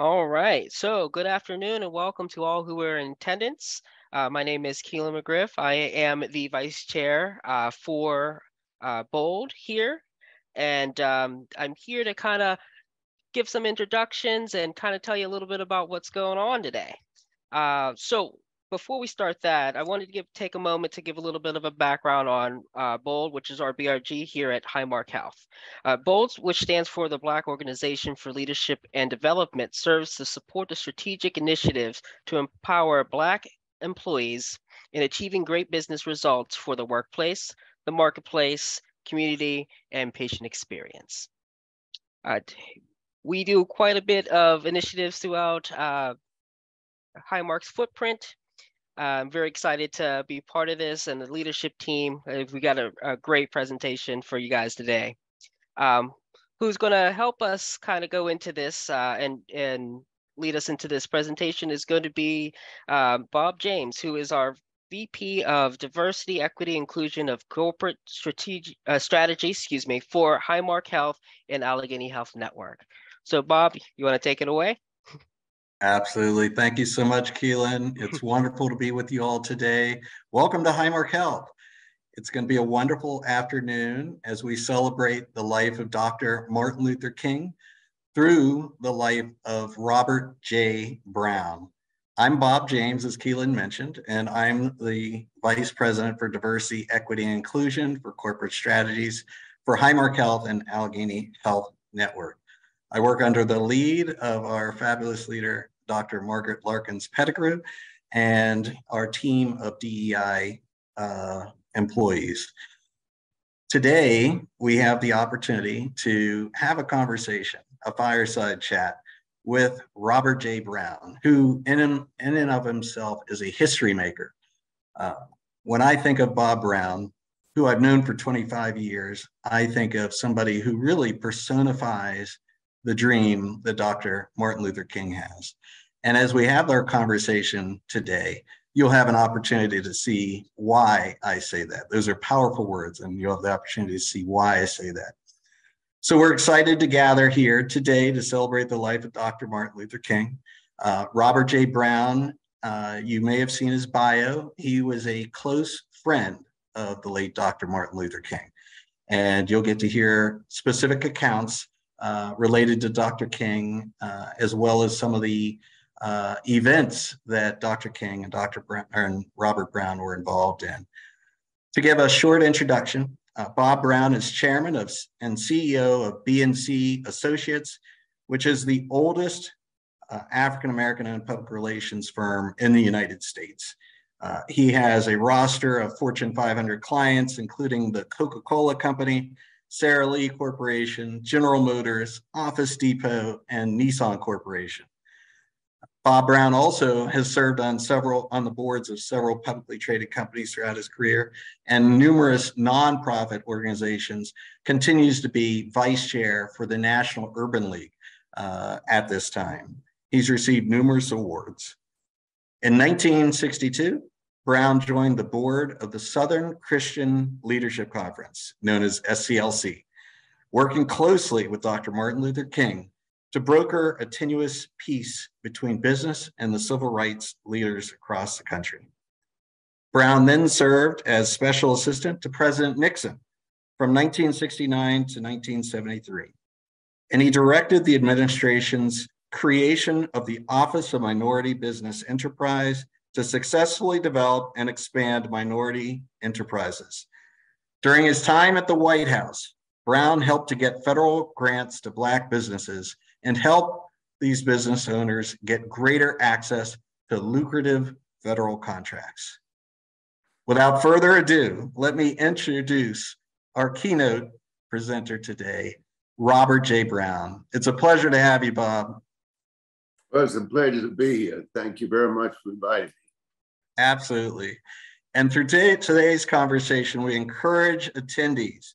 All right. So, good afternoon and welcome to all who are in attendance. Uh, my name is Keelan McGriff. I am the vice chair uh, for uh, BOLD here. And um, I'm here to kind of give some introductions and kind of tell you a little bit about what's going on today. Uh, so, before we start that, I wanted to give take a moment to give a little bit of a background on uh, BOLD, which is our BRG here at Highmark Health. Uh, BOLD, which stands for the Black Organization for Leadership and Development, serves to support the strategic initiatives to empower Black employees in achieving great business results for the workplace, the marketplace, community, and patient experience. Uh, we do quite a bit of initiatives throughout uh, Highmark's footprint, I'm very excited to be part of this and the leadership team. Uh, we got a, a great presentation for you guys today. Um, who's going to help us kind of go into this uh, and and lead us into this presentation is going to be uh, Bob James, who is our VP of Diversity, Equity, Inclusion of Corporate Strategy, uh, Strategy, excuse me, for Highmark Health and Allegheny Health Network. So, Bob, you want to take it away? Absolutely. Thank you so much, Keelan. It's wonderful to be with you all today. Welcome to Highmark Health. It's going to be a wonderful afternoon as we celebrate the life of Dr. Martin Luther King through the life of Robert J. Brown. I'm Bob James, as Keelan mentioned, and I'm the Vice President for Diversity, Equity, and Inclusion for Corporate Strategies for Highmark Health and Allegheny Health Network. I work under the lead of our fabulous leader, Dr. Margaret Larkins Pettigrew, and our team of DEI uh, employees. Today, we have the opportunity to have a conversation, a fireside chat with Robert J. Brown, who in, in and of himself is a history maker. Uh, when I think of Bob Brown, who I've known for 25 years, I think of somebody who really personifies the dream that Dr. Martin Luther King has. And as we have our conversation today, you'll have an opportunity to see why I say that. Those are powerful words, and you'll have the opportunity to see why I say that. So we're excited to gather here today to celebrate the life of Dr. Martin Luther King. Uh, Robert J. Brown, uh, you may have seen his bio. He was a close friend of the late Dr. Martin Luther King. And you'll get to hear specific accounts uh, related to Dr. King, uh, as well as some of the uh, events that Dr. King and Dr. Brown, and Robert Brown were involved in. To give a short introduction, uh, Bob Brown is chairman of and CEO of B & C Associates, which is the oldest uh, African American and public relations firm in the United States. He has a roster of Fortune 500 clients, including the Coca Cola Company, Sara Lee Corporation, General Motors, Office Depot, and Nissan Corporation. Bob Brown also has served on several on the boards of several publicly traded companies throughout his career and numerous nonprofit organizations. Continues to be vice chair for the National Urban League uh, at this time. He's received numerous awards. In 1962, Brown joined the board of the Southern Christian Leadership Conference, known as SCLC, working closely with Dr. Martin Luther King to broker a tenuous peace between business and the civil rights leaders across the country. Brown then served as special assistant to President Nixon from 1969 to 1973, and he directed the administration's creation of the Office of Minority Business Enterprise to successfully develop and expand minority enterprises. During his time at the White House, Brown helped to get federal grants to Black businesses and help these business owners get greater access to lucrative federal contracts. Without further ado, let me introduce our keynote presenter today, Robert J. Brown. It's a pleasure to have you, Bob. Well, it's a pleasure to be here. Thank you very much for inviting me. Absolutely. And through today's conversation, we encourage attendees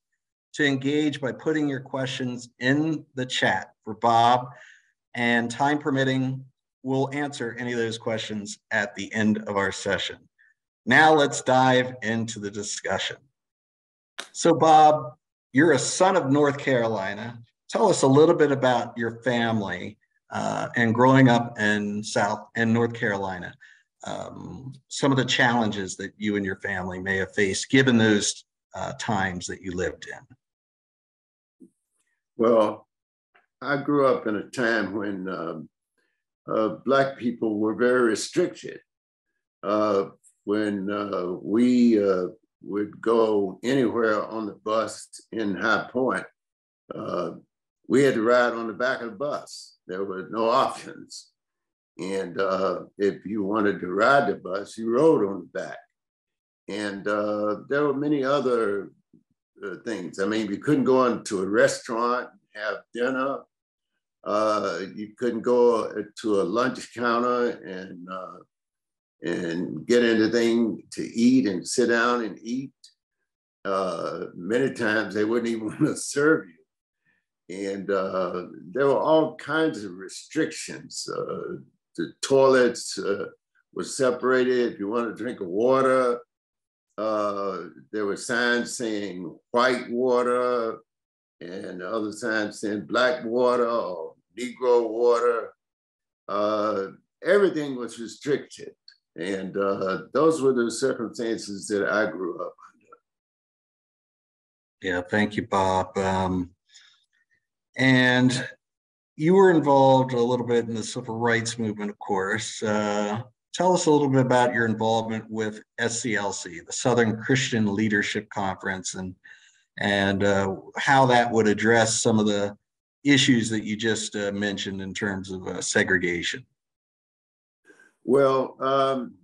to engage by putting your questions in the chat for Bob. And time permitting, we'll answer any of those questions at the end of our session. Now let's dive into the discussion. So, Bob, you're a son of North Carolina. Tell us a little bit about your family uh, and growing up in South and North Carolina, um, some of the challenges that you and your family may have faced given those uh, times that you lived in? Well, I grew up in a time when um, uh, Black people were very restricted. Uh, when uh, we uh, would go anywhere on the bus in High Point, uh, we had to ride on the back of the bus. There were no options. And uh, if you wanted to ride the bus, you rode on the back. And uh, there were many other uh, things. I mean, you couldn't go into a restaurant, and have dinner. Uh, you couldn't go to a lunch counter and uh, and get anything to eat and sit down and eat. Uh, many times they wouldn't even want to serve you and uh, there were all kinds of restrictions. Uh, the toilets uh, were separated. If you wanted to drink of water, uh, there were signs saying white water and other signs saying black water or Negro water. Uh, everything was restricted. And uh, those were the circumstances that I grew up under. Yeah, thank you, Bob. Um, and you were involved a little bit in the civil rights movement, of course. Uh, tell us a little bit about your involvement with SCLC, the Southern Christian Leadership Conference, and and uh, how that would address some of the issues that you just uh, mentioned in terms of uh, segregation. Well, um,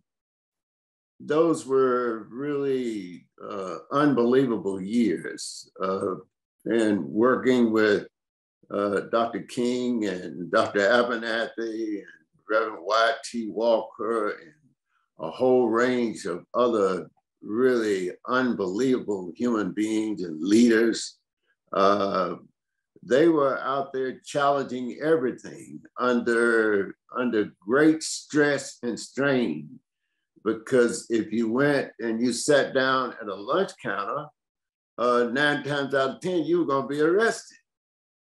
those were really uh, unbelievable years, uh, and working with uh, Dr. King and Dr. Abernathy and Reverend Wyatt T. Walker and a whole range of other really unbelievable human beings and leaders. Uh, they were out there challenging everything under, under great stress and strain. Because if you went and you sat down at a lunch counter, uh, nine times out of 10, you were going to be arrested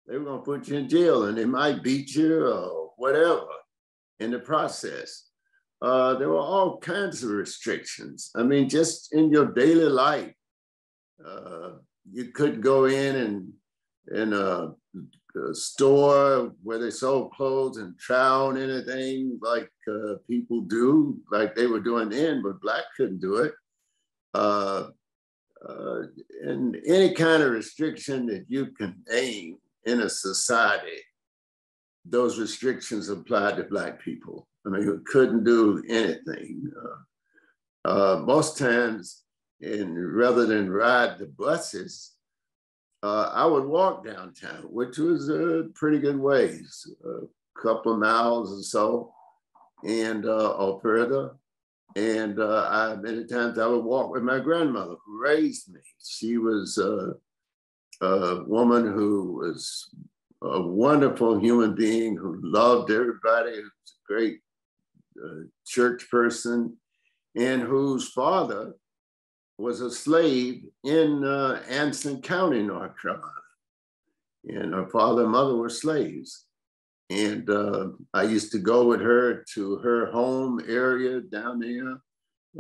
they were going to put you in jail and they might beat you or whatever in the process. Uh, there were all kinds of restrictions. I mean, just in your daily life, uh, you couldn't go in and in a, a, store where they sold clothes and try on anything like uh, people do, like they were doing then, but black couldn't do it. Uh, uh, and any kind of restriction that you can name in a society, those restrictions applied to Black people. I mean, we couldn't do anything. Uh, uh, most times, and rather than ride the buses, uh, I would walk downtown, which was a pretty good ways, a couple of miles or so, and uh, or further. And uh, I, many times I would walk with my grandmother who raised me. She was uh, a woman who was a wonderful human being who loved everybody, who was a great uh, church person, and whose father was a slave in uh, Anson County, North Carolina. And her father and mother were slaves. And uh, I used to go with her to her home area down there,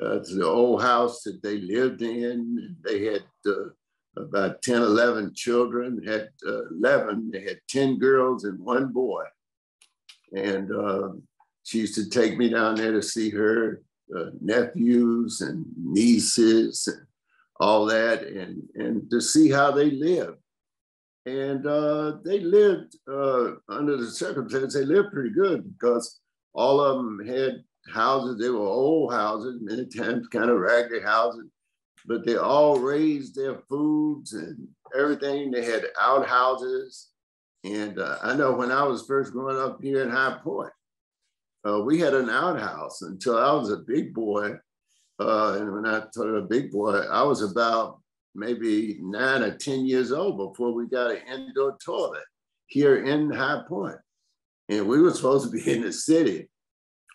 uh, to the old house that they lived in. They had uh, about 10, 11 children, had uh, 11, they had 10 girls and one boy. And uh, she used to take me down there to see her uh, nephews and nieces and all that and, and to see how they lived. And uh, they lived uh, under the circumstances, they lived pretty good because all of them had houses, they were old houses, many times kind of raggedy houses but they all raised their foods and everything. They had outhouses. And uh, I know when I was first growing up here in High Point, uh, we had an outhouse until I was a big boy. Uh, and when I told a big boy, I was about maybe nine or 10 years old before we got an indoor toilet here in High Point. And we were supposed to be in the city,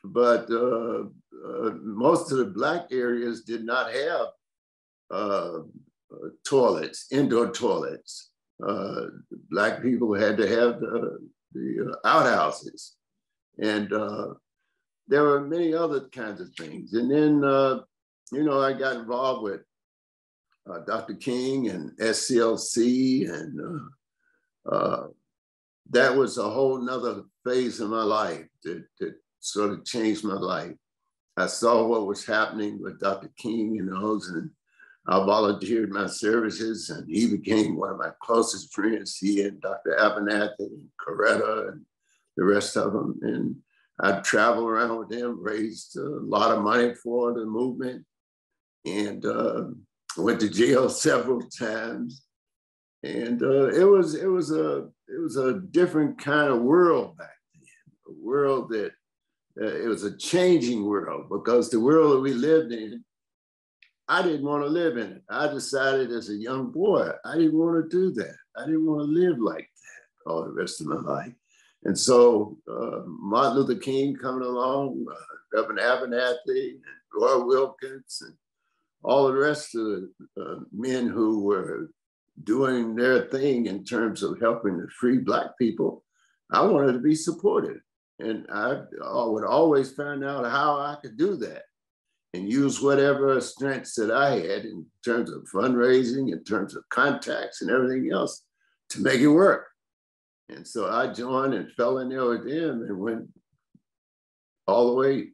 but uh, uh, most of the Black areas did not have uh, toilets, indoor toilets. Uh, black people had to have the, the uh, outhouses. And uh, there were many other kinds of things. And then, uh, you know, I got involved with Dr. King and SCLC, and that was a whole nother phase of my life that, that sort of changed my life. I saw what was happening with Dr. King and those, and I volunteered my services, and he became one of my closest friends. He and Dr. Abernathy and Coretta and the rest of them. And I traveled around with him, raised a lot of money for the movement, and uh, went to jail several times. And uh, it was it was a it was a different kind of world back then, a world that uh, it was a changing world because the world that we lived in, I didn't want to live in it. I decided as a young boy, I didn't want to do that. I didn't want to live like that all the rest of my life. And so uh, Martin Luther King coming along, uh, Reverend Abernathy, and Roy Wilkins, and all the rest of the uh, men who were doing their thing in terms of helping to free Black people, I wanted to be supported. And I, I would always find out how I could do that and use whatever strengths that I had in terms of fundraising, in terms of contacts and everything else to make it work. And so I joined and fell in there with them and went all the way.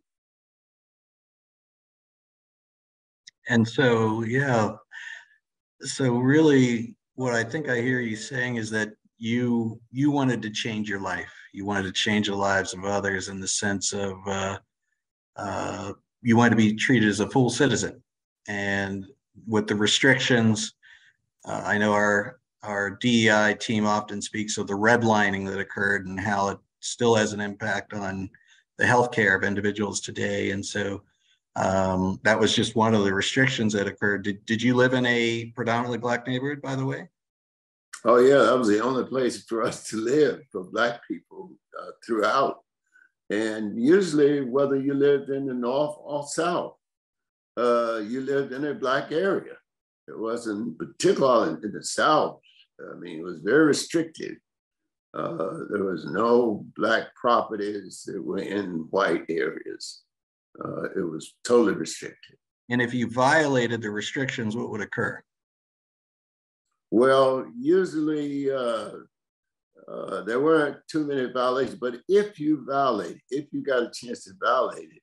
And so, yeah. So really what I think I hear you saying is that you you wanted to change your life. You wanted to change the lives of others in the sense of uh, uh, you want to be treated as a full citizen. And with the restrictions, uh, I know our our DEI team often speaks of the redlining that occurred and how it still has an impact on the healthcare of individuals today. And so um, that was just one of the restrictions that occurred. Did, did you live in a predominantly Black neighborhood, by the way? Oh, yeah, that was the only place for us to live for Black people uh, throughout. And usually, whether you lived in the North or South, uh, you lived in a Black area. It wasn't particularly in the South. I mean, it was very restricted. Uh, there was no black properties that were in white areas. Uh, it was totally restricted. And if you violated the restrictions, what would occur? Well, usually uh, uh there weren't too many violations, but if you violate, if you got a chance to violate it,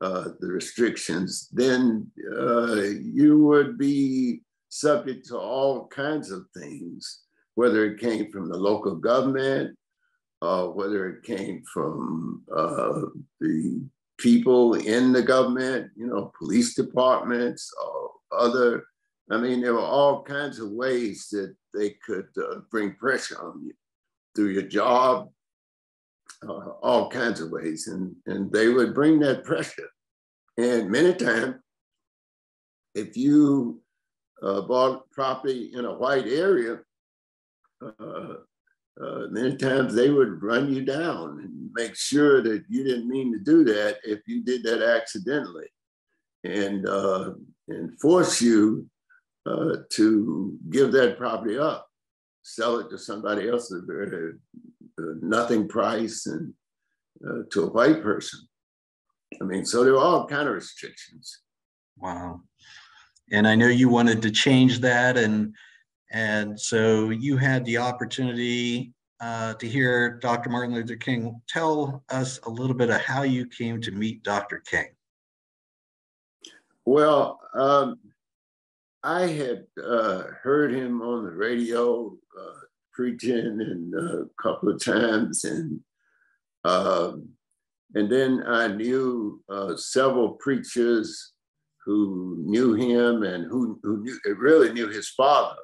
uh, the restrictions, then uh, you would be subject to all kinds of things, whether it came from the local government, uh, whether it came from uh, the people in the government, you know, police departments or other. I mean, there were all kinds of ways that they could uh, bring pressure on you through your job, uh, all kinds of ways. And, and they would bring that pressure. And many times, if you uh, bought property in a white area, uh, uh, many times they would run you down and make sure that you didn't mean to do that if you did that accidentally, and uh, and force you uh, to give that property up, sell it to somebody else at a, nothing price and uh, to a white person. I mean, so there were all kind of restrictions. Wow and I know you wanted to change that, and and so you had the opportunity uh, to hear Dr. Martin Luther King. Tell us a little bit of how you came to meet Dr. King. Well, um, I had uh, heard him on the radio uh, preaching and uh, a couple of times, and um, and then I knew uh, several preachers who knew him and who, who knew, really knew his father,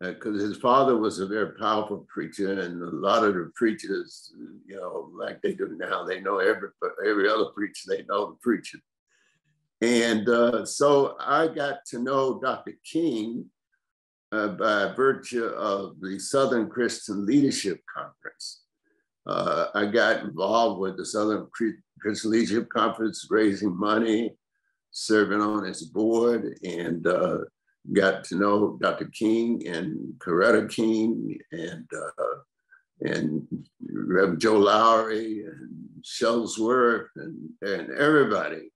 because uh, his father was a very powerful preacher, and a lot of the preachers, you know, like they do now, they know every every other preacher, they know the preacher. And uh, so I got to know Dr. King uh, by virtue of the Southern Christian Leadership Conference. Uh, I got involved with the Southern Christian Leadership Conference, raising money serving on its board and uh, got to know Dr. King and Coretta King and uh, and Reverend Joe Lowery and Shuttlesworth and, and everybody.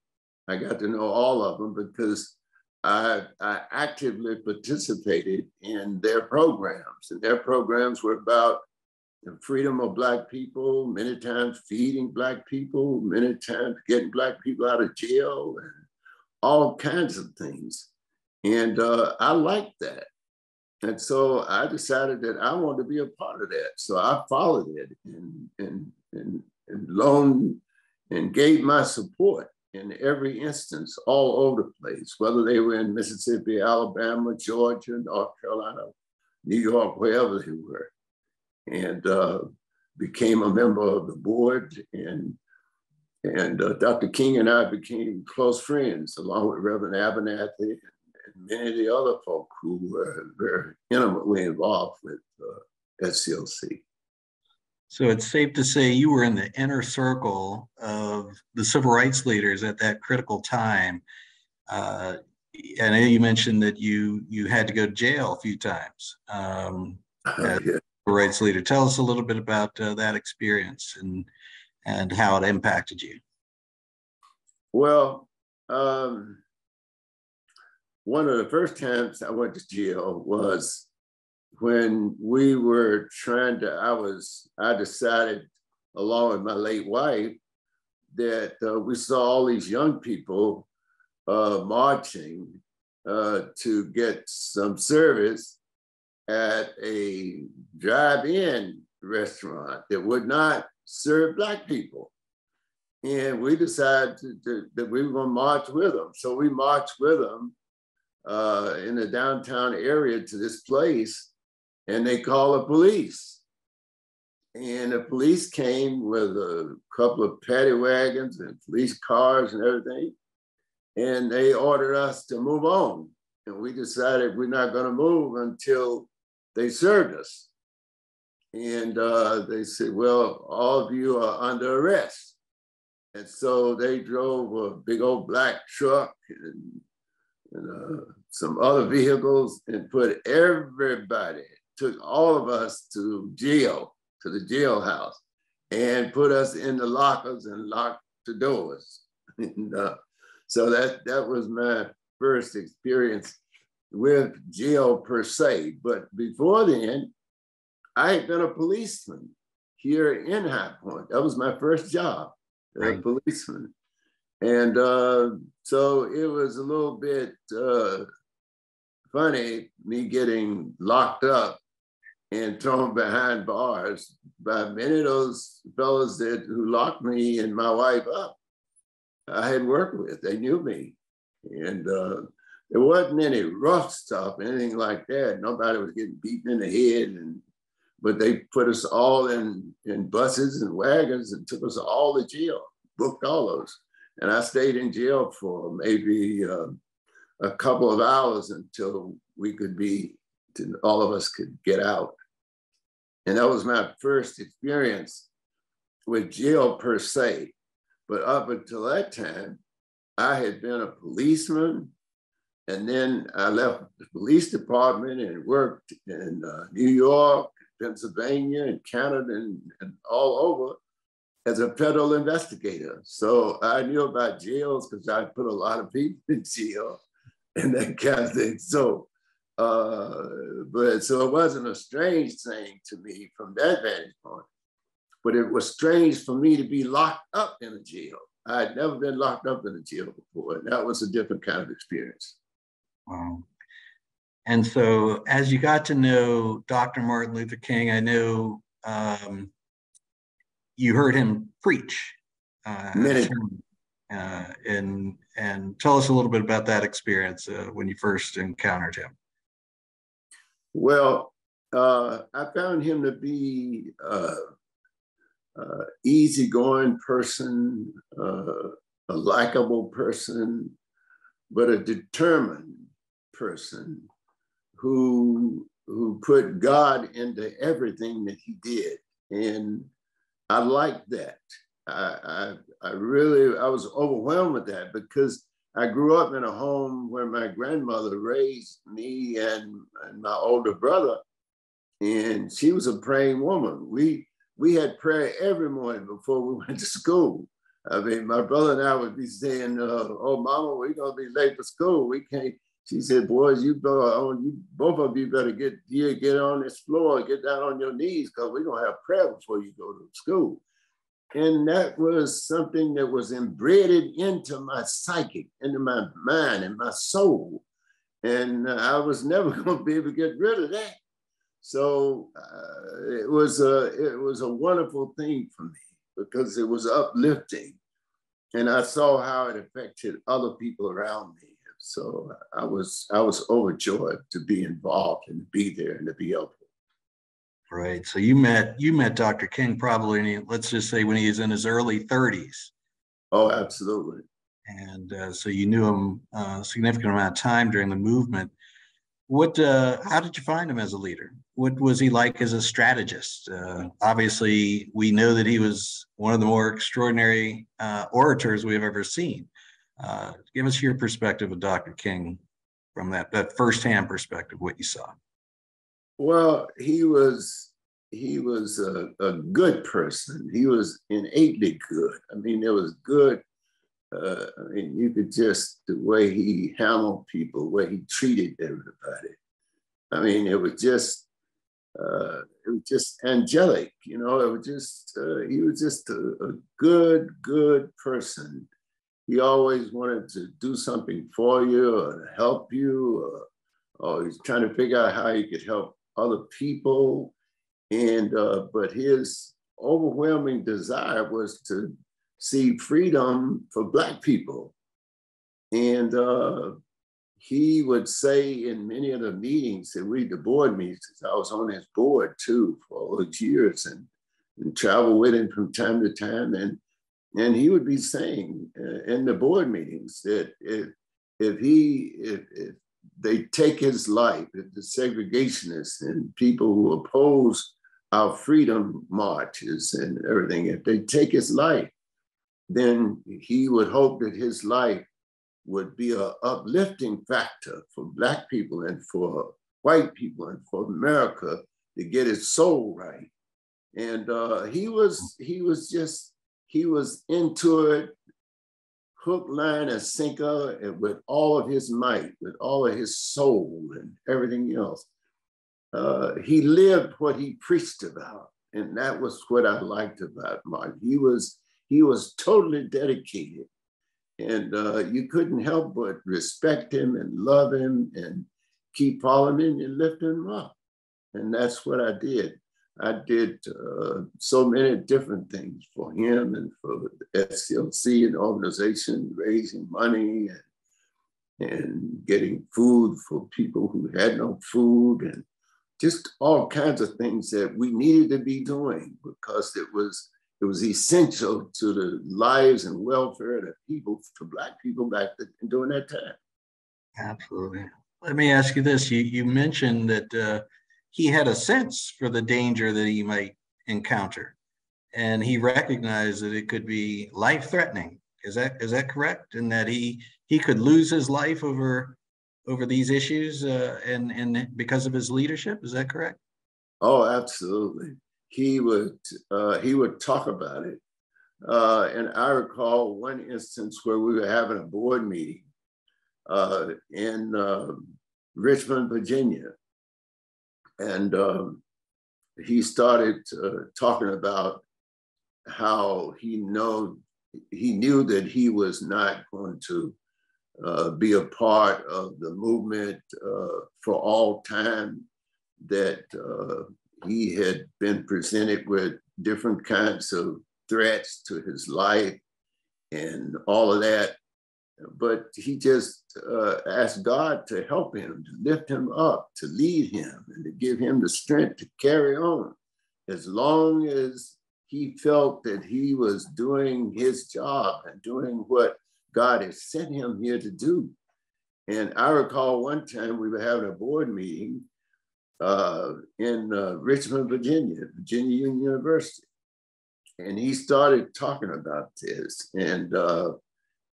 I got to know all of them because I, I actively participated in their programs. And their programs were about the freedom of Black people, many times feeding Black people, many times getting Black people out of jail, and all kinds of things. And uh, I liked that. And so I decided that I wanted to be a part of that. So I followed it and, and, and, and loaned and gave my support in every instance all over the place, whether they were in Mississippi, Alabama, Georgia, North Carolina, New York, wherever they were. And uh, became a member of the board and and uh, Dr. King and I became close friends, along with Reverend Abernathy and many of the other folk who were very intimately involved with uh, SCLC. So it's safe to say you were in the inner circle of the civil rights leaders at that critical time. Uh, I know you mentioned that you you had to go to jail a few times um, as yeah. civil rights leader. Tell us a little bit about uh, that experience and and how it impacted you. Well, um, one of the first times I went to jail was when we were trying to, I was, I decided along with my late wife that uh, we saw all these young people uh, marching uh, to get some service at a drive-in restaurant that would not serve Black people. And we decided to, to, that we were going to march with them. So we marched with them uh, in the downtown area to this place and they called the police. And the police came with a couple of paddy wagons and police cars and everything. And they ordered us to move on. And we decided we're not going to move until they served us. And uh, they said, well, all of you are under arrest. And so they drove a big old black truck and and uh, some other vehicles and put everybody, took all of us to jail, to the jailhouse, and put us in the lockers and locked the doors. and, uh, so that, that was my first experience with jail per se. But before then, I had been a policeman here in High Point. That was my first job, right. a policeman. And uh, so it was a little bit uh, funny, me getting locked up and thrown behind bars by many of those fellows that who locked me and my wife up. I had worked with, they knew me. And uh, there wasn't any rough stuff, anything like that. Nobody was getting beaten in the head. And, but they put us all in, in buses and wagons and took us all to jail, booked all those. And I stayed in jail for maybe uh, a couple of hours until we could be, all of us could get out. And that was my first experience with jail per se. But up until that time, I had been a policeman. And then I left the police department and worked in uh, New York, Pennsylvania, and Canada, and, and all over as a federal investigator. So I knew about jails because I put a lot of people in jail and that kind of thing. So, uh, but so it wasn't a strange thing to me from that vantage point, but it was strange for me to be locked up in a jail. I had never been locked up in a jail before. And that was a different kind of experience. Wow. And so, as you got to know Dr. Martin Luther King, I know um, you heard him preach. Uh, uh, and and tell us a little bit about that experience uh, when you first encountered him. Well, uh, I found him to be uh, uh, easygoing person, uh, a likable person, but a determined person who who put God into everything that he did. And I liked that. I, I, I really, I was overwhelmed with that because I grew up in a home where my grandmother raised me and, and my older brother. and she was a praying woman. We we had prayer every morning before we went to school. I mean, my brother and I would be saying, uh, "Oh, Mama, we're gonna be late for school. We can't." She said, "Boys, you better, you both of you better get here, get on this floor, get down on your knees, because we're gonna have prayer before you go to school." And that was something that was embedded into my psychic, into my mind and my soul. And I was never going to be able to get rid of that. So uh, it was a it was a wonderful thing for me because it was uplifting, and I saw how it affected other people around me. So I was I was overjoyed to be involved and to be there and to be helpful. Right. So you met you met Dr. King probably, let's just say when he was in his early 30s. Oh, absolutely. And uh, so you knew him uh, a significant amount of time during the movement. What? Uh, how did you find him as a leader? What was he like as a strategist? Uh, obviously, we know that he was one of the more extraordinary uh, orators we've ever seen. Uh, give us your perspective of Dr. King from that that firsthand perspective, what you saw. Well, he was he was a, a good person. He was innately good. I mean, there was good. Uh, I mean, you could just the way he handled people, the way he treated everybody. I mean, it was just uh, it was just angelic. You know, it was just uh, he was just a, a good, good person. He always wanted to do something for you or help you, or, or he's trying to figure out how he could help other people. And, uh, but his overwhelming desire was to see freedom for Black people. And uh, he would say in many of the meetings that we, the board meetings, I was on his board too for all those years and, and travel with him from time to time. And, and he would be saying uh, in the board meetings that if, if he, if, if they take his life, the segregationists and people who oppose our freedom marches and everything, if they take his life, then he would hope that his life would be an uplifting factor for Black people and for white people and for America to get its soul right. And uh, he was he was just he was into it hook, line, and sinker and with all of his might, with all of his soul and everything else. Uh, he lived what he preached about. And that was what I liked about Mark. He was, he was totally dedicated. And uh, you couldn't help but respect him and love him and keep following him and lift him up. And that's what I did. I did uh, so many different things for him and for the SCLC and organization, raising money and, and getting food for people who had no food and just all kinds of things that we needed to be doing because it was it was essential to the lives and welfare of the people, to Black people back during that time. Absolutely. Let me ask you this: You you mentioned that. Uh, he had a sense for the danger that he might encounter. And he recognized that it could be life threatening is that is that correct? And that he he could lose his life over over these issues uh, and and because of his leadership? Is that correct? Oh absolutely. He would uh, he would talk about it. Uh, and i recall one instance where we were having a board meeting uh, in um, richmond virginia and um, he started uh, talking about how he know he knew that he was not going to uh, be a part of the movement uh, for all time. That uh, he had been presented with different kinds of threats to his life and all of that, but he just uh, asked God to help him, to lift him up, to lead him, and to give him the strength to carry on. As long as he felt that he was doing his job and doing what God has sent him here to do. And I recall one time we were having a board meeting uh, in uh, Richmond, Virginia, Virginia Union University. And he started talking about this. And uh,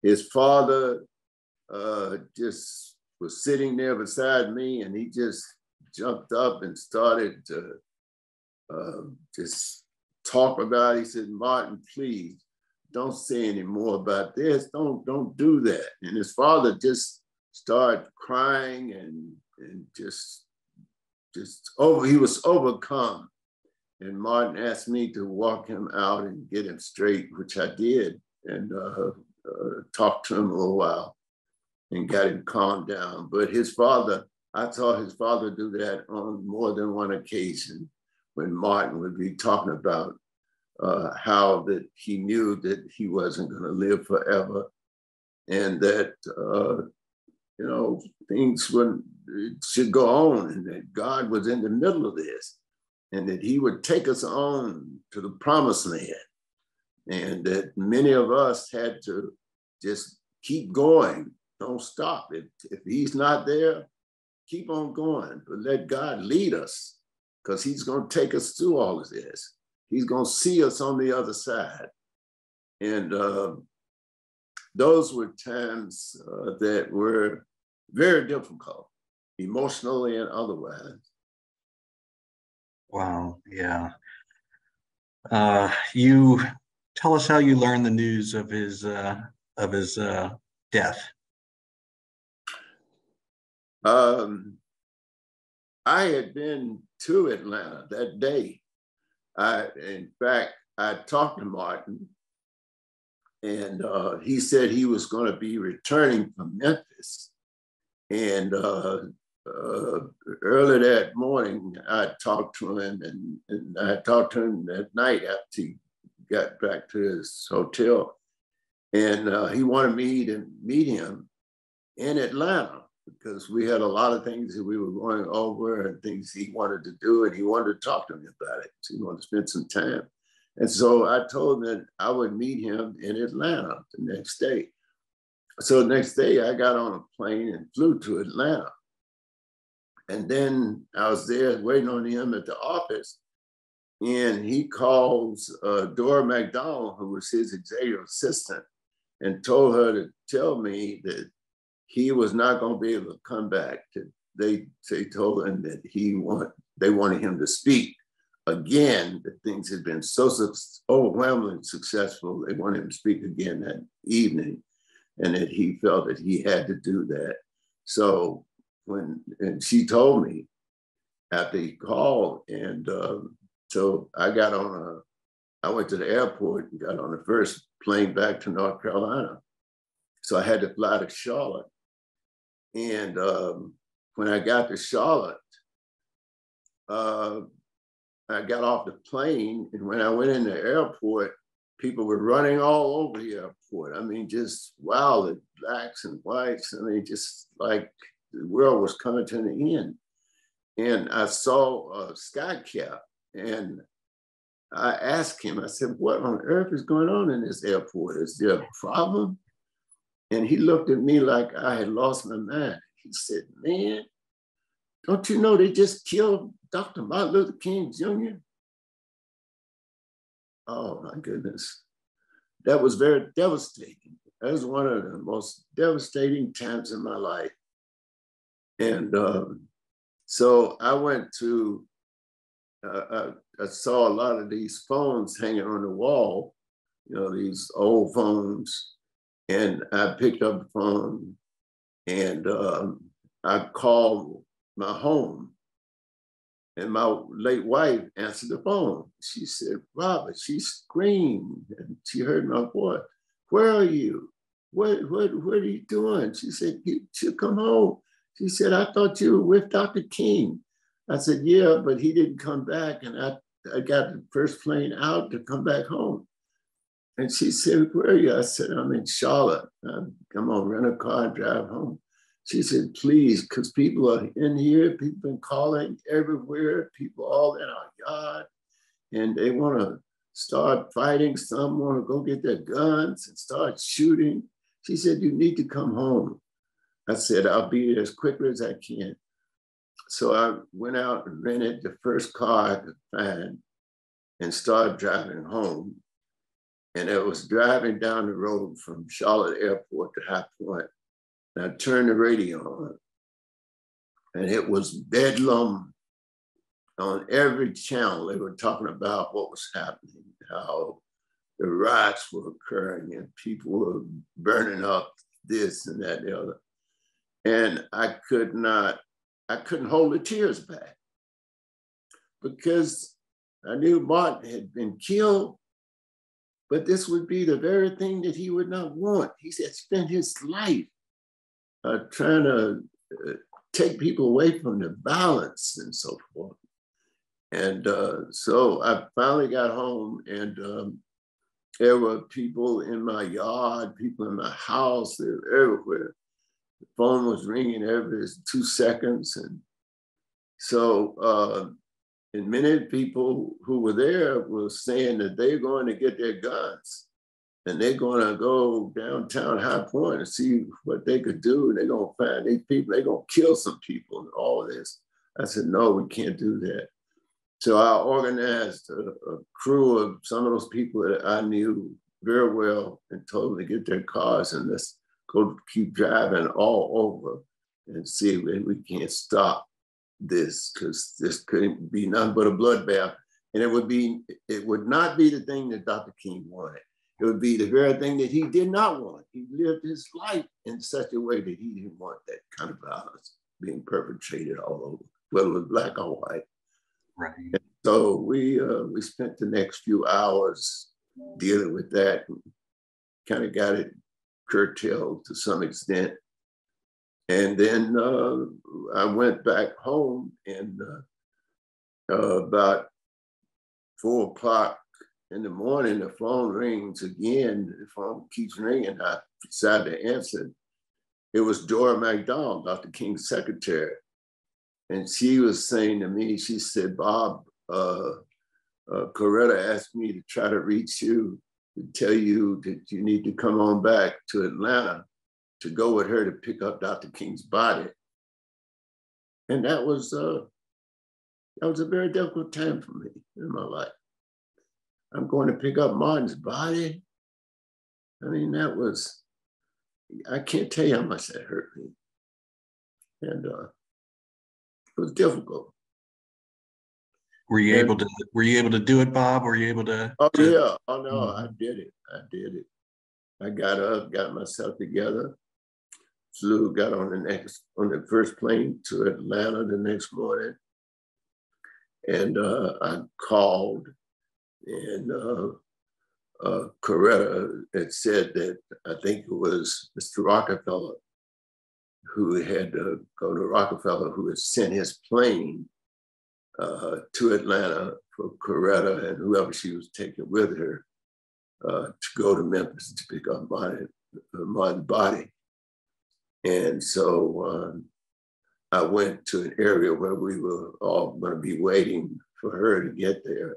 his father uh, just was sitting there beside me and he just jumped up and started to uh, just talk about. It. He said, "Martin, please don't say any more about this. Don't don't do that." And his father just started crying and and just just over. He was overcome. And Martin asked me to walk him out and get him straight, which I did, and uh, uh, talked to him a little while and got him calmed down. But his father, I saw his father do that on more than one occasion when Martin would be talking about uh, how that he knew that he wasn't going to live forever and that, uh, you know, things would, should go on and that God was in the middle of this and that he would take us on to the promised land and that many of us had to just keep going. Don't stop. If, if he's not there keep on going. But let god lead us because he's going to take us through all of this. He's going to see us on the other side. And uh, those were times uh, that were very difficult emotionally and otherwise. Wow. Yeah. Uh, you tell us how you learned the news of his uh, of his uh, death. Um, I had been to Atlanta that day. I, in fact, I talked to Martin, and uh, he said he was going to be returning from Memphis, and uh, uh, early that morning, I talked to him, and, and I talked to him that night after he got back to his hotel, and uh, he wanted me to meet him in Atlanta because we had a lot of things that we were going over and things he wanted to do, and he wanted to talk to me about it. So he wanted to spend some time. And so I told him that I would meet him in Atlanta the next day. So the next day, I got on a plane and flew to Atlanta. And then I was there waiting on him at the office. And he calls uh, Dora McDonald, who was his executive assistant, and told her to tell me that he was not going to be able to come back. They, they told him that he want, they wanted him to speak again. That things had been so overwhelmingly successful. They wanted him to speak again that evening, and that he felt that he had to do that. So when and she told me after he called, and um, so I got on a, I went to the airport and got on the first plane back to North Carolina. So I had to fly to Charlotte, and um, when I got to Charlotte, uh, I got off the plane, and when I went in the airport, people were running all over the airport. I mean, just wild blacks and whites. I mean, just like the world was coming to an end. And I saw a skycap and I asked him, I said, what on earth is going on in this airport? Is there a problem? And he looked at me like I had lost my mind. He said, man, don't you know they just killed Dr. Martin Luther King Jr.? Oh my goodness. That was very devastating. That was one of the most devastating times in my life. And um, so I went to, I, I, saw a lot of these phones hanging on the wall, you know, these old phones. And I picked up the phone and um, I called my home. And my late wife answered the phone. She said, Robert, she screamed and she heard my voice. Where are you? What, what, what are you doing? She said, you should come home. She said, I thought you were with Dr. King. I said, Yeah, but he didn't come back. And I, I got the first plane out to come back home. And she said, Where are you? I said, I'm in Charlotte. I'm, going to rent a car and drive home. She said, Please, because people are in here, people been calling everywhere, people all in our yard, and they want to start fighting. Some want to go get their guns and start shooting. She said, You need to come home. I said, I'll be there as quickly as I can. So I went out and rented the first car I could find and started driving home. And I was driving down the road from Charlotte Airport to High Point. And I turned the radio on. and it was bedlam on every channel. They were talking about what was happening, how the riots were occurring and people were burning up this and that and the other. And I could not, I couldn't hold the tears back because I knew Martin had been killed, but this would be the very thing that he would not want. He had spent his life uh, trying to uh, take people away from the violence and so forth. And uh, so I finally got home and um, there were people in my yard, people in my house, everywhere. The phone was ringing every two seconds. And so, uh, and many people who were there were saying that they're going to get their guns and they're going to go downtown High Point and see what they could do. They're going to find these people, they're going to kill some people and all this. I said, no, we can't do that. So I organized a, a, crew of some of those people that I knew very well and told them to get their cars and let's go keep driving all over and see if we can't stop this because this couldn't be nothing but a bloodbath. And it would be, it would not be the thing that Dr. King wanted. It would be the very thing that he did not want. He lived his life in such a way that he didn't want that kind of violence being perpetrated all over, whether it was black or white. Right. so we uh, we spent the next few hours dealing with that, kind of got it curtailed to some extent. And then uh, I went back home, and uh, uh, about four o'clock in the morning, the phone rings again. The phone keeps ringing. I decided to answer. It was Dora McDonald, Dr. King's secretary. And she was saying to me, she said, Bob, uh, uh, Coretta asked me to try to reach you tell you that you need to come on back to Atlanta to go with her to pick up Dr. King's body. And that was uh, that was a very difficult time for me in my life. I'm going to pick up Martin's body. I mean, that was I can't tell you how much that hurt me. And uh, it was difficult. Were you and, able to were you able to do it, Bob? Were you able to? Oh to, yeah. Oh no, mm-hmm. I did it. I did it. I got up, got myself together, flew, got on the next on the first plane to Atlanta the next morning. And uh, I called and uh, uh, Coretta had said that I think it was Mr. Rockefeller who had to go to Rockefeller, who had sent his plane uh, to Atlanta for Coretta and whoever she was taking with her uh, to go to Memphis to pick up Martin, uh, Martin's body. And so um, I went to an area where we were all going to be waiting for her to get there.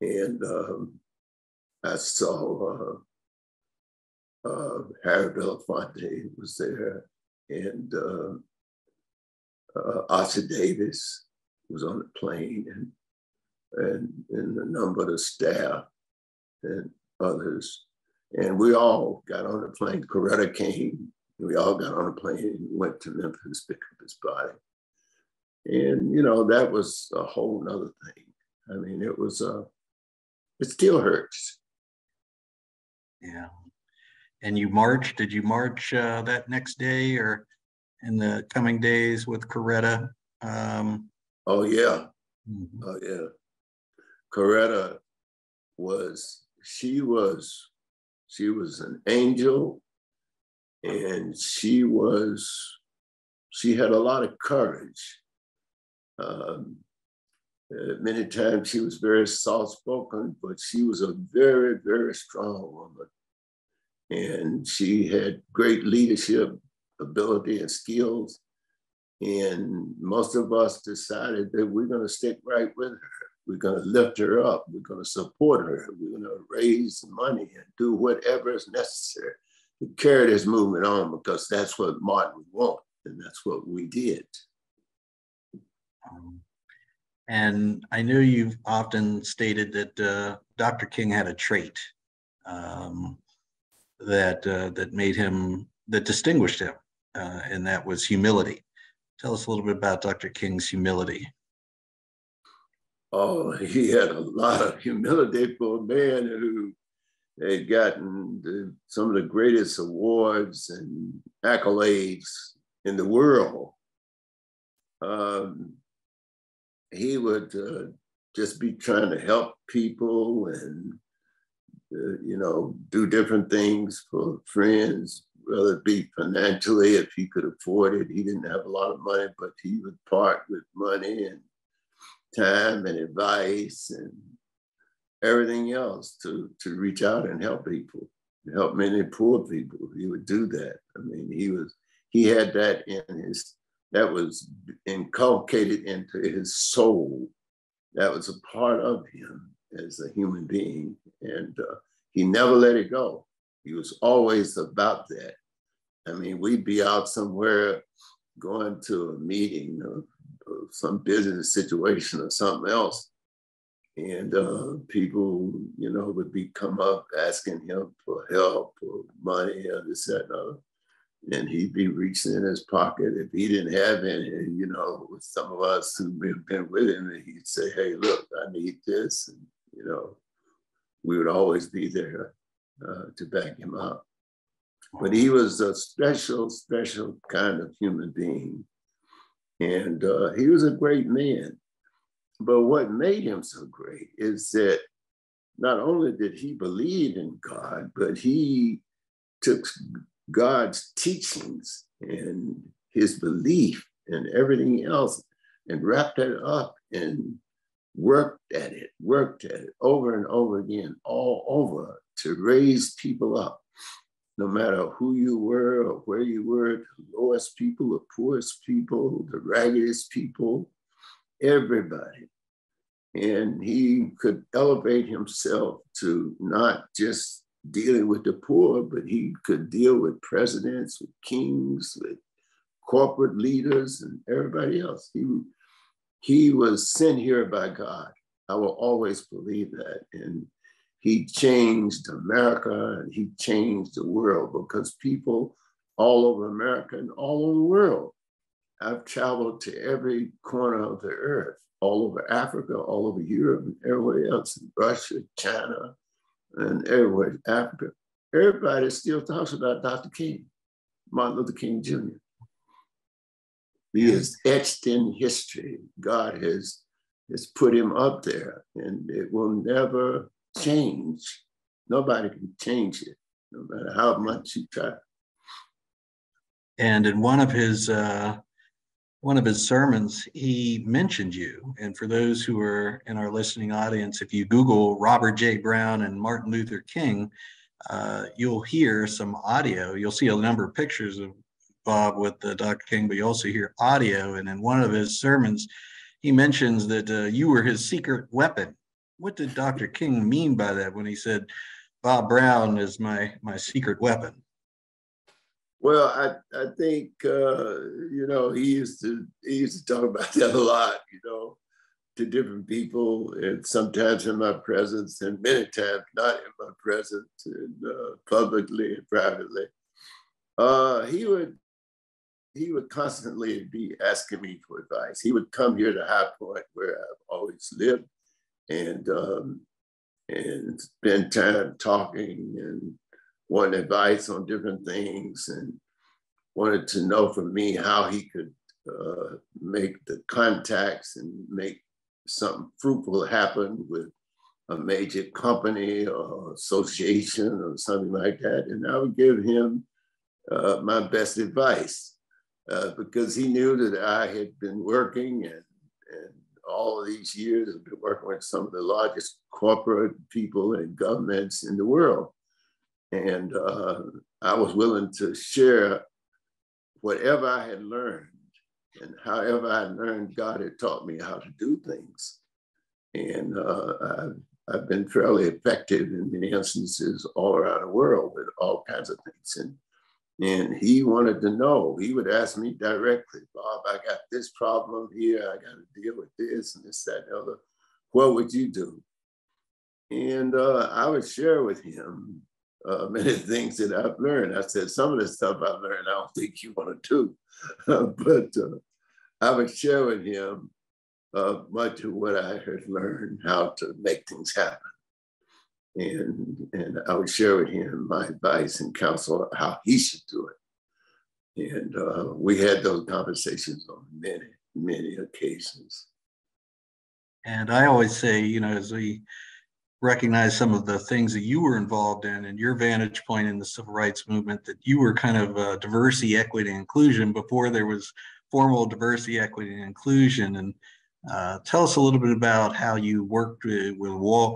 And um, I saw uh, uh, Harry Belafonte was there and uh, uh, Ossie Davis was on the plane, and and and a number of the staff and others, and we all got on the plane. Coretta came. We all got on a plane and went to Memphis pick up his body. And you know that was a whole nother thing. I mean, it was uh, it still hurts. Yeah and you marched. Did you march uh, that next day or in the coming days with Coretta? Um, oh yeah, mm-hmm. oh yeah. Coretta was she was she was an angel, and she was she had a lot of courage. Um, uh, many times she was very soft spoken, but she was a very, very strong woman and she had great leadership ability and skills. And most of us decided that we're going to stick right with her. We're going to lift her up. We're going to support her. We're going to raise money and do whatever is necessary to carry this movement on because that's what Martin would want. And that's what we did. And I know you've often stated that uh, Dr. King had a trait. Um, that uh, that made him that distinguished him, uh, and that was humility. Tell us a little bit about Dr. King's humility. Oh, he had a lot of humility for a man who had gotten the, some of the greatest awards and accolades in the world. Um, he would uh, just be trying to help people and uh, you know do different things for friends it be financially if he could afford it he didn't have a lot of money but he would part with money and time and advice and everything else to to reach out and help people help many poor people he would do that i mean he was he had that in his that was inculcated into his soul. That was a part of him as a human being. And uh, he never let it go. He was always about that. I mean, we'd be out somewhere going to a meeting or, or some business situation or something else. And uh, people, you know, would be come up asking him for help or money or this, that, and other and he'd be reaching in his pocket. If he didn't have any, you know, with some of us who've been, with him, he'd say, Hey, look, I need this. And, you know, we would always be there uh, to back him up. But he was a special, special kind of human being. And uh, he was a great man. But what made him so great is that not only did he believe in God, but he took God's teachings and his belief and everything else and wrapped it up and worked at it, worked at it over and over again, all over to raise people up, no matter who you were or where you were, the lowest people, the poorest people, the raggedest people, everybody. And he could elevate himself to not just dealing with the poor, but he could deal with presidents, with kings, with corporate leaders, and everybody else. He, he was sent here by God. I will always believe that. And he changed America and he changed the world because people all over America and all over the world. I've traveled to every corner of the earth, all over Africa, all over Europe, and everywhere else, Russia, China, and everywhere, Africa, everybody still talks about Dr. King, Martin Luther King Jr. He is etched in history. God has, has put him up there and it will never change. Nobody can change it, no matter how much you try. And in one of his uh, one of his sermons, he mentioned you. And for those who are in our listening audience, if you Google Robert J. Brown and Martin Luther King, uh, you'll hear some audio. You'll see a number of pictures of Bob with uh, Dr. King, but you also hear audio. And in one of his sermons, he mentions that uh, you were his secret weapon. What did Dr. King mean by that when he said, Bob Brown is my, my secret weapon? Well, I, I think uh, you know he used to he used to talk about that a lot, you know, to different people, and sometimes in my presence, and many times not in my presence, and uh, publicly and privately. Uh, he would he would constantly be asking me for advice. He would come here to High Point, where I've always lived, and um, and spend time talking and wanted advice on different things and wanted to know from me how he could uh, make the contacts and make something fruitful happen with a major company or association or something like that. And I would give him uh, my best advice uh, because he knew that I had been working and, and all of these years I've been working with some of the largest corporate people and governments in the world. And uh, I was willing to share whatever I had learned and however I learned, God had taught me how to do things. And uh, I've, I've, been fairly effective in many instances all around the world with all kinds of things. And, and he wanted to know, he would ask me directly, Bob, I got this problem here, I got to deal with this and this, that, and the other. What would you do? And uh, I would share with him uh, many things that I've learned. I said, some of the stuff I've learned, I don't think you want to do. but uh, I would share with him uh, much of what I had learned how to make things happen. And, and I would share with him my advice and counsel how he should do it. And uh, we had those conversations on many, many occasions. And I always say, you know, as we recognize some of the things that you were involved in and your vantage point in the civil rights movement, that you were kind of uh, diversity, equity, inclusion before there was formal diversity, equity, and inclusion. And uh, tell us a little bit about how you worked with with,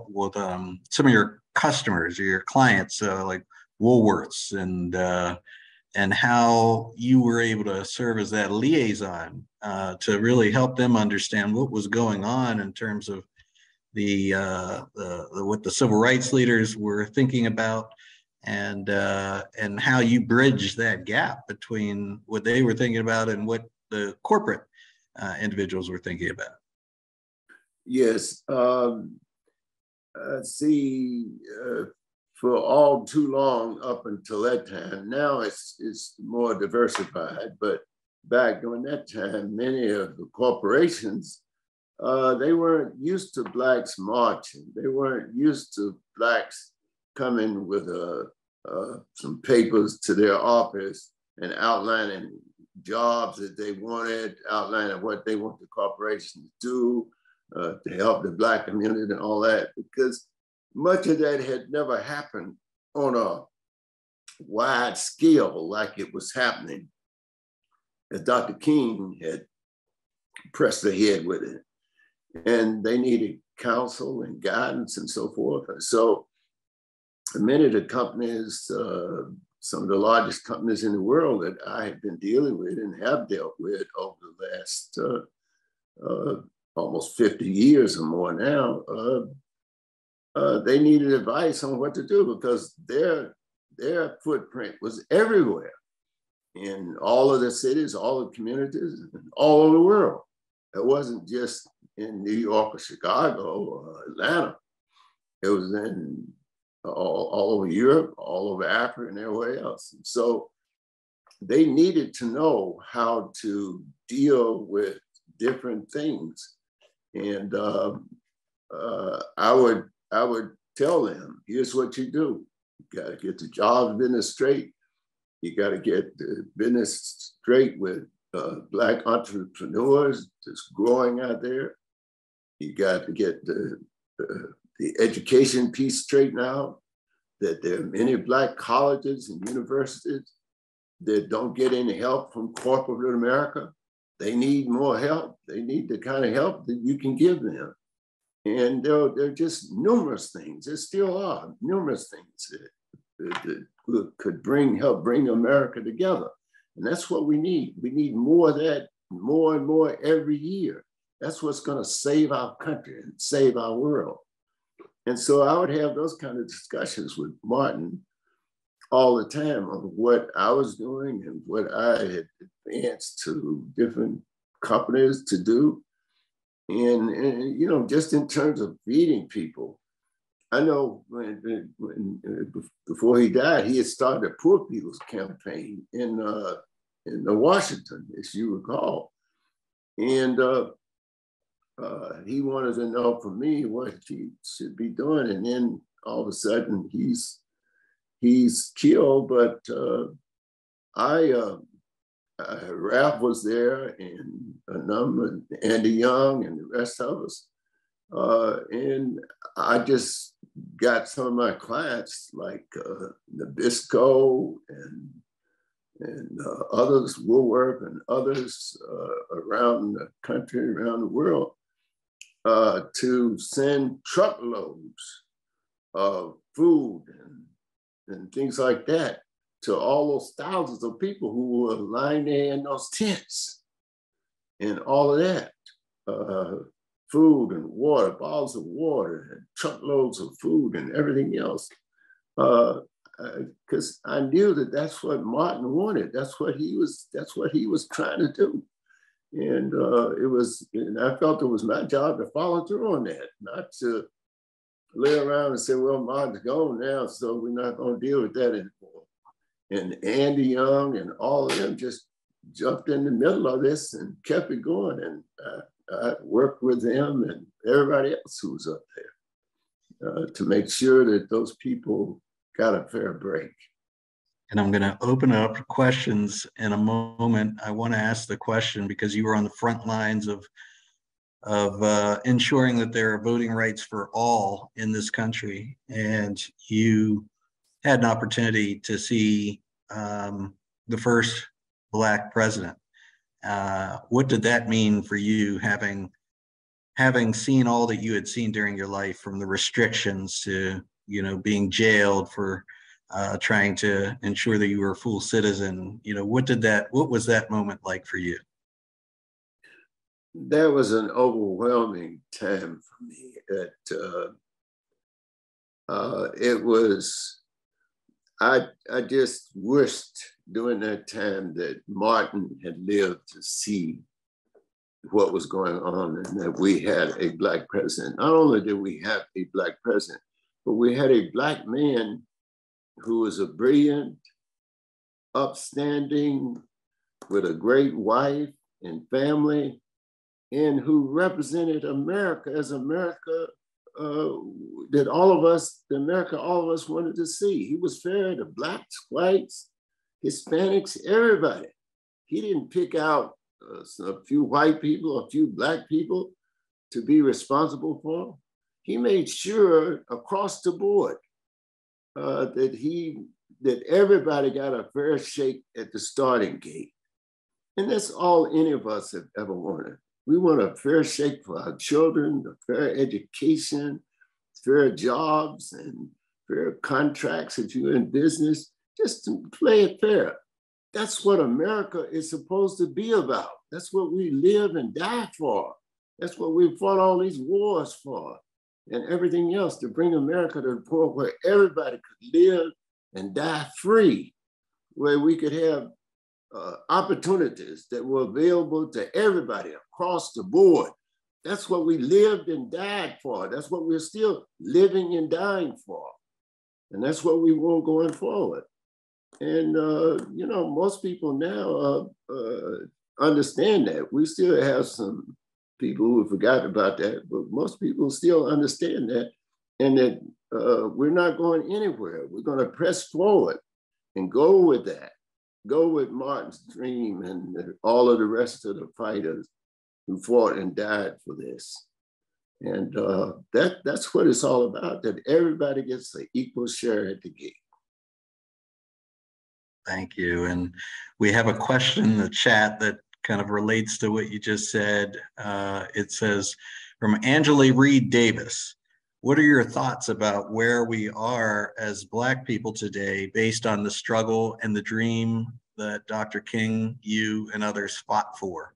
with um, some of your customers or your clients, uh, like Woolworths, and uh, and how you were able to serve as that liaison uh, to really help them understand what was going on in terms of the, uh, the, the what the civil rights leaders were thinking about and uh, and how you bridge that gap between what they were thinking about and what the corporate uh, individuals were thinking about. Yes. Um, uh, see, uh, for all too long up until that time, now it's, it's more diversified, but back during that time, many of the corporations, uh, they weren't used to blacks marching. They weren't used to blacks coming with uh, uh, some papers to their office and outlining jobs that they wanted, outlining what they want the corporations to do uh, to help the Black community and all that, because much of that had never happened on a wide scale like it was happening as Dr. King had pressed ahead with it. And they needed counsel and guidance and so forth. So many of the companies, uh, some of the largest companies in the world that I have been dealing with and have dealt with over the last uh, uh, almost 50 years or more now, uh, uh, they needed advice on what to do because their, their footprint was everywhere in all of the cities, all the communities, all over the world. It wasn't just in New York or Chicago or Atlanta. It was in all, all over Europe, all over Africa, and everywhere else. So they needed to know how to deal with different things. And uh, uh, I would I would tell them, here's what you do. You got to get the job business straight. You got to get the business straight with uh, Black entrepreneurs that's growing out there. You got to get the, the, the education piece straight now. that there are many Black colleges and universities that don't get any help from corporate America. They need more help. They need the kind of help that you can give them. And there, there are just numerous things, there still are numerous things that, that, that could bring, help bring America together. And that's what we need. We need more of that, more and more every year. That's what's going to save our country and save our world. And so I would have those kind of discussions with Martin all the time of what I was doing and what I had advanced to different companies to do. And, and, you know, just in terms of feeding people, I know when, when, uh, before he died, he had started a Poor People's Campaign in uh, in Washington, as you recall, and uh, uh, he wanted to know from me what he should be doing, and then all of a sudden he's he's killed. But uh, I uh, uh, Ralph was there and a number, Andy Young and the rest of us. Uh, and I just got some of my clients like uh, Nabisco and and uh, others, Woolworth and others around the country, around the world, to send truckloads of food and, and things like that to all those thousands of people who were lying there in those tents and all of that. Uh, food and water, bottles of water, and truckloads of food and everything else. Because uh, I knew that that's what Martin wanted. That's what he was. That's what he was trying to do. And uh, it was, and I felt it was my job to follow through on that, not to lay around and say, "Well, Martin's gone now, so we're not going to deal with that anymore." and Andy Young and all of them just jumped in the middle of this and kept it going. And uh, I worked with them and everybody else who was up there uh, to make sure that those people got a fair break. And I'm going to open up questions in a moment. I want to ask the question because you were on the front lines of of uh, ensuring that there are voting rights for all in this country, and you had an opportunity to see um, the first black president. Uh, what did that mean for you, having having seen all that you had seen during your life, from the restrictions to you know being jailed for uh, trying to ensure that you were a full citizen. You know, what did that, what was that moment like for you? That was an overwhelming time for me. It, uh, uh, it was, I, I just wished during that time that Martin had lived to see what was going on and that we had a black president. Not only did we have a black president, but we had a black man who was a brilliant, upstanding, with a great wife and family, and who represented America as America uh, that all of us, the America all of us wanted to see. He was fair to blacks, whites, Hispanics, everybody. He didn't pick out uh, a few white people, a few black people to be responsible for. He made sure across the board uh, that he that everybody got a fair shake at the starting gate. And that's all any of us have ever wanted. We want a fair shake for our children, a fair education, fair jobs, and fair contracts if you're in business, just to play it fair. That's what America is supposed to be about. That's what we live and die for. That's what we fought all these wars for and everything else to bring America to the point where everybody could live and die free, where we could have uh, opportunities that were available to everybody across the board. That's what we lived and died for. That's what we're still living and dying for. And that's what we want going forward. And, uh, you know, most people now uh, uh understand that. We still have some people who forgotten about that, but most people still understand that and that uh, we're not going anywhere. We're going to press forward and go with that. Go with Martin's dream and all of the rest of the fighters who fought and died for this. And uh, that, that's what it's all about, that everybody gets an equal share at the gate. Thank you. And we have a question in the chat that kind of relates to what you just said. Uh, it says from Angela Reed Davis, what are your thoughts about where we are as Black people today based on the struggle and the dream that Dr. King, you, and others fought for?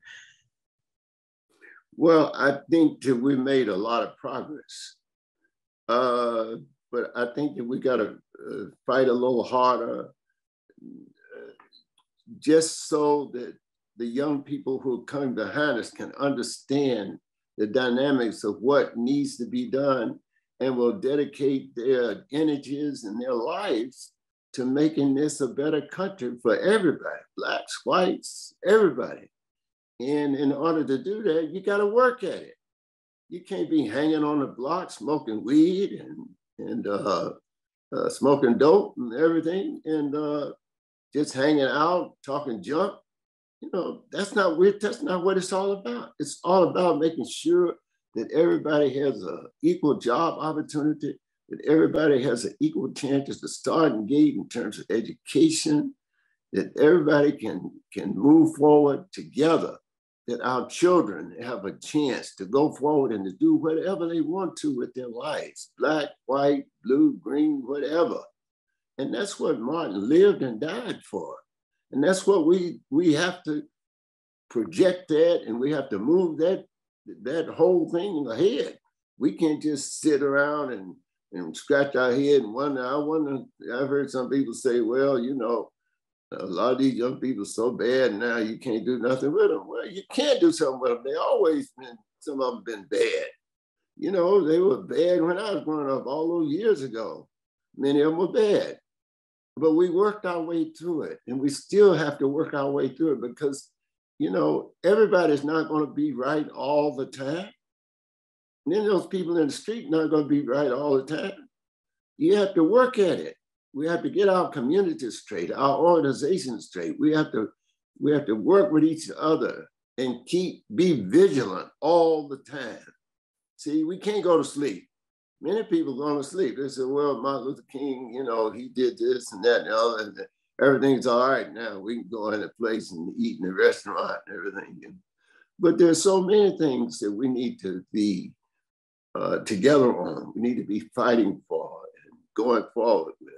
Well, I think that we made a lot of progress. Uh, but I think that we got to uh, fight a little harder uh, just so that the young people who are coming behind us can understand the dynamics of what needs to be done and will dedicate their energies and their lives to making this a better country for everybody, blacks, whites, everybody. And in order to do that, you got to work at it. You can't be hanging on the block smoking weed and, and uh, uh, smoking dope and everything and uh, just hanging out, talking junk you know, that's not weird. That's not what it's all about. It's all about making sure that everybody has an equal job opportunity, that everybody has an equal chance to start and gate in terms of education, that everybody can, can move forward together, that our children have a chance to go forward and to do whatever they want to with their lives, black, white, blue, green, whatever. And that's what Martin lived and died for. And that's what we we have to project that and we have to move that that whole thing ahead. We can't just sit around and, and scratch our head and wonder. I wonder, I've heard some people say, well, you know, a lot of these young people so bad now you can't do nothing with them. Well, you can't do something with them. They always been, some of them been bad. You know, they were bad when I was growing up all those years ago. Many of them were bad. but we worked our way through it and we still have to work our way through it because you know everybody's not going to be right all the time. And then those people in the street not going to be right all the time. You have to work at it. We have to get our community straight our organization straight. We have to we have to work with each other and keep be vigilant all the time. See we can't go to sleep. Many people go to sleep. They say, well, Martin Luther King, you know, he did this and that and the other. Everything's all right now. We can go in a place and eat in a restaurant and everything. But there's so many things that we need to be uh, together on. We need to be fighting for and going forward with.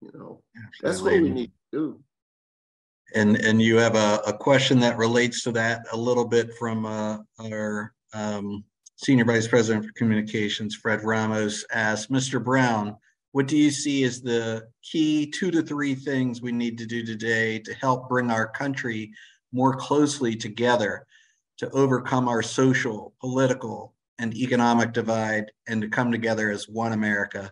You know, Absolutely. that's what we need to do. And and you have a, a question that relates to that a little bit from uh, our um, Senior Vice President for Communications, Fred Ramos, asked, Mr. Brown, what do you see as the key two to three things we need to do today to help bring our country more closely together to overcome our social, political, and economic divide and to come together as one America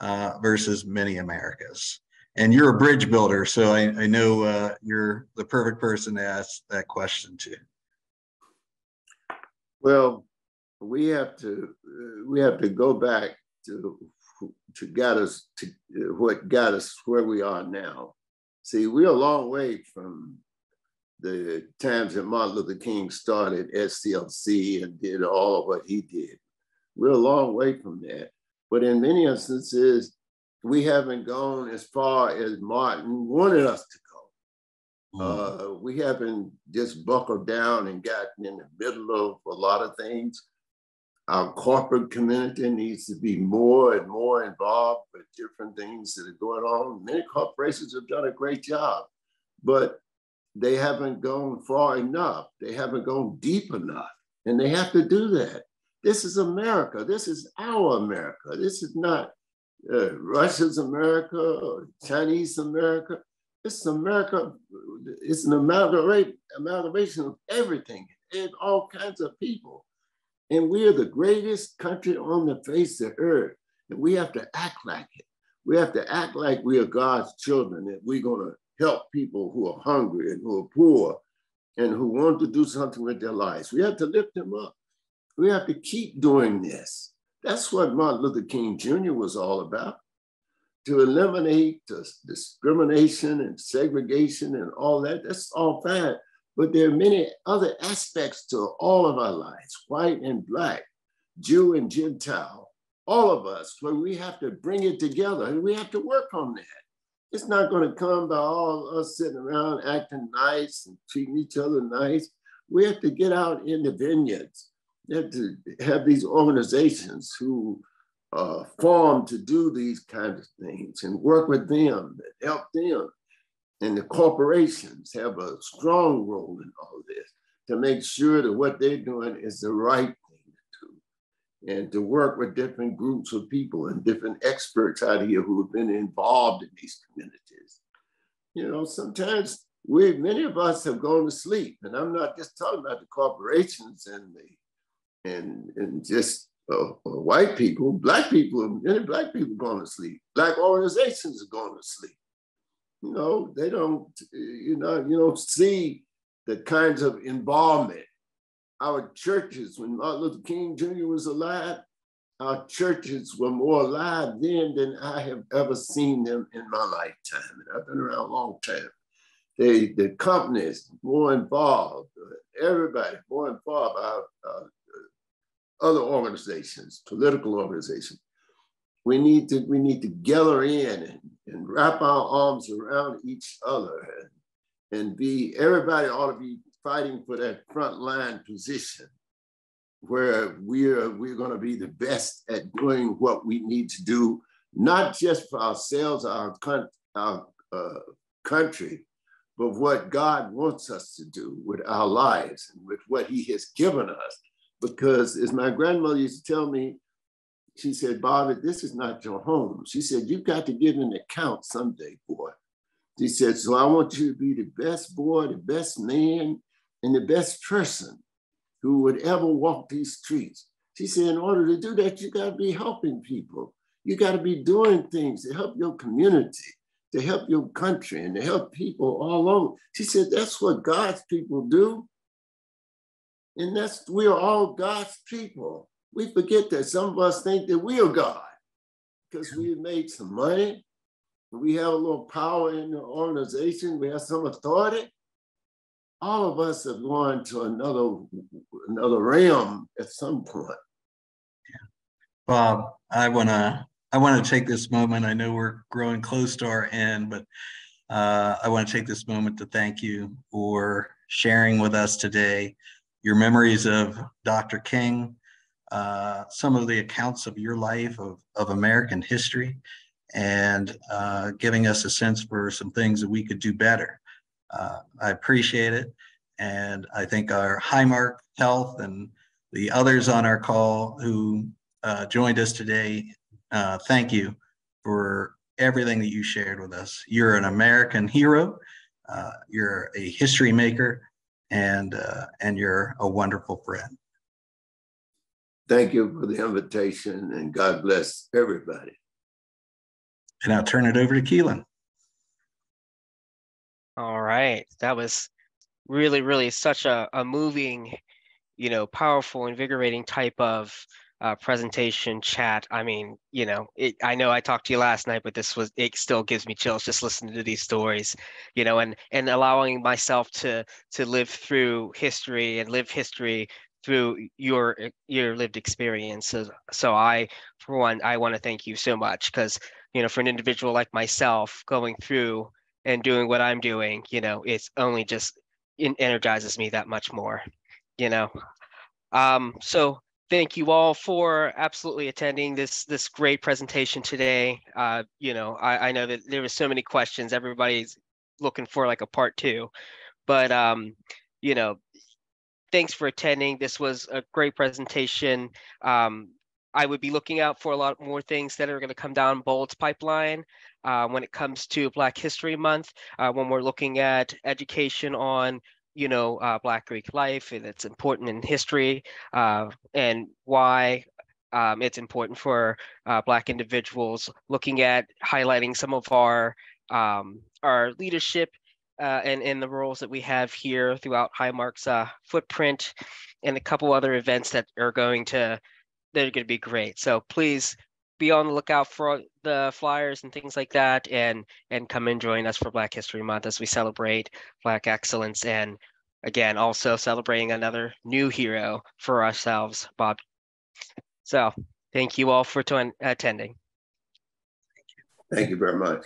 uh, versus many Americas? And you're a bridge builder, so I, I know uh, you're the perfect person to ask that question to. Well, we have to uh, we have to go back to to get us to what got us where we are now. See, we're a long way from the times that Martin Luther King started SCLC and did all of what he did. We're a long way from that. But in many instances, we haven't gone as far as Martin wanted us to go. Mm. Uh, we haven't just buckled down and gotten in the middle of a lot of things our corporate community needs to be more and more involved with different things that are going on. Many corporations have done a great job, but they haven't gone far enough. They haven't gone deep enough, and they have to do that. This is America. This is our America. This is not uh, Russia's America or Chinese America. It's America. It's an amalgamation of everything and all kinds of people. And we are the greatest country on the face of earth. And we have to act like it. We have to act like we are God's children, that we're going to help people who are hungry and who are poor and who want to do something with their lives. We have to lift them up. We have to keep doing this. That's what Martin Luther King Jr. was all about to eliminate discrimination and segregation and all that. That's all fine. But there are many other aspects to all of our lives, white and black, Jew and Gentile, all of us, where we have to bring it together and we have to work on that. It's not going to come by all of us sitting around acting nice and treating each other nice. We have to get out in the vineyards. We have to have these organizations who uh, form to do these kinds of things and work with them help them and the corporations have a strong role in all this to make sure that what they're doing is the right thing to do and to work with different groups of people and different experts out here who have been involved in these communities. You know, sometimes we, many of us have gone to sleep, and I'm not just talking about the corporations and the, and, and just uh, uh white people, black people, many black people going to sleep. Black organizations are going to sleep you know, they don't, you know, you don't see the kinds of involvement. Our churches, when Martin Luther King Jr. was alive, our churches were more alive then than I have ever seen them in my lifetime. And I've been around a long time. They, the companies more involved, everybody more involved, our, our uh, other organizations, political organizations we need to we need to gather in and, and wrap our arms around each other and, and be everybody ought to be fighting for that front line position where we're we're going to be the best at doing what we need to do not just for ourselves our, our uh, country but what god wants us to do with our lives and with what he has given us. Because as my grandmother used to tell me she said, Bobby, this is not your home. She said, You've got to give an account someday, boy. She said, So I want you to be the best boy, the best man, and the best person who would ever walk these streets. She said, In order to do that, you got to be helping people. You got to be doing things to help your community, to help your country and to help people all over. She said, that's what God's people do. And that's, we are all God's people. We forget that some of us think that we are God because we've made some money. We have a little power in the organization. We have some authority. All of us have gone to another, another realm at some point. Yeah. Bob, I want to I want to take this moment. I know we're growing close to our end, but uh, I want to take this moment to thank you for sharing with us today your memories of Dr. King, uh, some of the accounts of your life of, of American history, and uh, giving us a sense for some things that we could do better. Uh, I appreciate it. And I think our Highmark Health and the others on our call who uh, joined us today uh, thank you for everything that you shared with us. You're an American hero. Uh, you're a history maker, and and you're a wonderful friend. Thank you for the invitation, and God bless everybody. And I'll turn it over to Keelan. All right, that was really, really such a, a moving, you know, powerful, invigorating type of uh, presentation chat. I mean, you know, it, I know I talked to you last night, but this was it still gives me chills just listening to these stories, you know, and and allowing myself to to live through history and live history through your your lived experiences. So I, for one, I want to thank you so much because you know, for an individual like myself going through and doing what I'm doing, you know, it's only just it energizes me that much more, you know. Um, so thank you all for absolutely attending this this great presentation today. Uh, you know, I, I know that there was so many questions. Everybody's looking for like a part two, but um, you know, thanks for attending. This was a great presentation. Um, I would be looking out for a lot more things that are going to come down Bold's pipeline uh, when it comes to Black History Month. Uh, when we're looking at education on you know, uh, Black Greek life and it's important in history uh, and why um, it's important for uh, Black individuals looking at highlighting some of our um, our leadership uh, and, in the roles that we have here throughout Highmark's uh, footprint and a couple other events that are going to that are going to be great. So please be on the lookout for the flyers and things like that and and come and join us for black history month as we celebrate black excellence and again also celebrating another new hero for ourselves bob. So thank you all for t- attending. Thank you very much